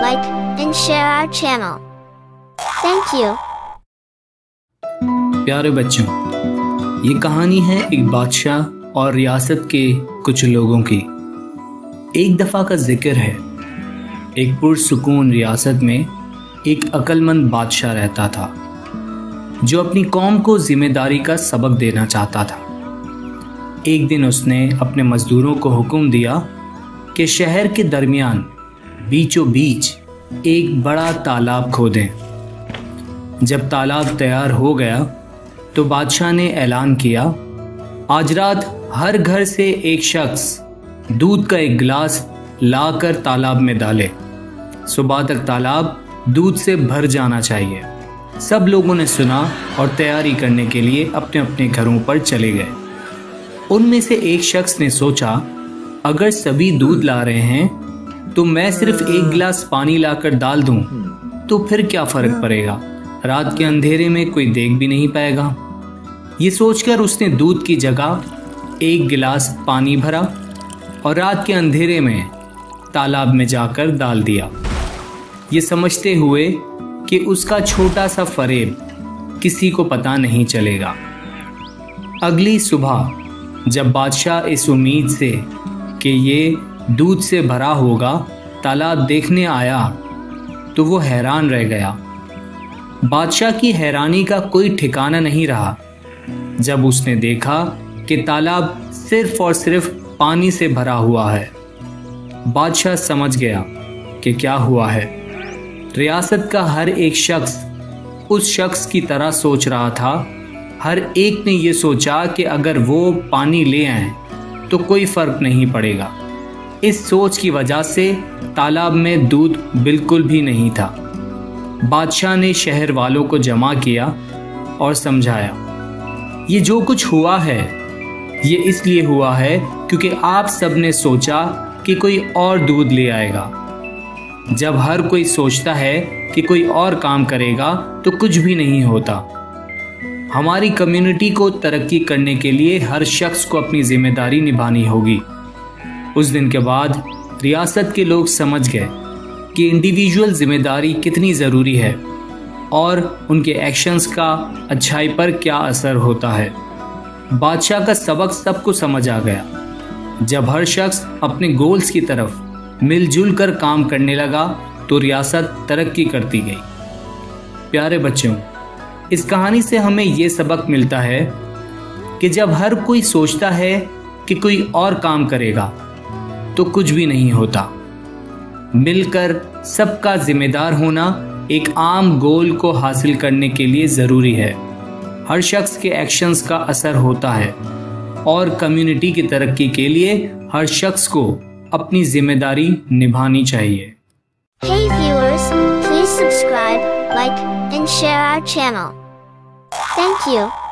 like, and share our channel. Thank you. प्यारे बच्चों ये कहानी है एक बादशाह और रियासत के कुछ लोगों की एक दफ़ा का ज़िक्र है एक पुरसकून रियासत में एक अक्लमंद बादशाह रहता था जो अपनी कौम को ज़िम्मेदारी का सबक देना चाहता था एक दिन उसने अपने मजदूरों को हुक्म दिया कि शहर के दरमियान बीचों बीच एक बड़ा तालाब खोदें जब तालाब तैयार हो गया तो बादशाह ने ऐलान किया, आज रात हर घर से एक शख्स दूध का एक गिलास लाकर तालाब में डाले। सुबह तक तालाब दूध से भर जाना चाहिए। सब लोगों ने सुना और तैयारी करने के लिए अपने अपने घरों पर चले गए। उनमें से एक शख्स ने सोचा, अगर सभी दूध ला रहे हैं तो मैं सिर्फ़ एक गिलास पानी लाकर डाल दूँ तो फिर क्या फ़र्क पड़ेगा? रात के अंधेरे में कोई देख भी नहीं पाएगा। ये सोचकर उसने दूध की जगह एक गिलास पानी भरा और रात के अंधेरे में तालाब में जाकर डाल दिया। ये समझते हुए कि उसका छोटा सा फरेब किसी को पता नहीं चलेगा। अगली सुबह, जब बादशाह इस उम्मीद से कि ये दूध से भरा होगा तालाब देखने आया तो वो हैरान रह गया। बादशाह की हैरानी का कोई ठिकाना नहीं रहा। जब उसने देखा कि तालाब सिर्फ़ और सिर्फ़ पानी से भरा हुआ है, बादशाह समझ गया कि क्या हुआ है। रियासत का हर एक शख्स उस शख्स की तरह सोच रहा था। हर एक ने यह सोचा कि अगर वो पानी ले आए तो कोई फ़र्क नहीं पड़ेगा। इस सोच की वजह से तालाब में दूध बिल्कुल भी नहीं था। बादशाह ने शहर वालों को जमा किया और समझाया, ये जो कुछ हुआ है, ये इसलिए हुआ है क्योंकि आप सबने सोचा कि कोई और दूध ले आएगा। जब हर कोई सोचता है कि कोई और काम करेगा तो कुछ भी नहीं होता। हमारी कम्युनिटी को तरक्की करने के लिए हर शख्स को अपनी ज़िम्मेदारी निभानी होगी। उस दिन के बाद रियासत के लोग समझ गए कि इंडिविजुअल ज़िम्मेदारी कितनी ज़रूरी है और उनके एक्शंस का अच्छाई पर क्या असर होता है। बादशाह का सबक सबको समझ आ गया। जब हर शख्स अपने गोल्स की तरफ़ मिलजुल कर काम करने लगा तो रियासत तरक्की करती गई। प्यारे बच्चों, इस कहानी से हमें ये सबक मिलता है कि जब हर कोई सोचता है कि कोई और काम करेगा तो कुछ भी नहीं होता मिलकर सबका जिम्मेदार होना एक आम गोल को हासिल करने के लिए ज़रूरी है हर शख्स के एक्शंस का असर होता है और कम्युनिटी की तरक्की के लिए हर शख्स को अपनी ज़िम्मेदारी निभानी चाहिए Hey viewers, please subscribe, like, and share our channel. Thank you.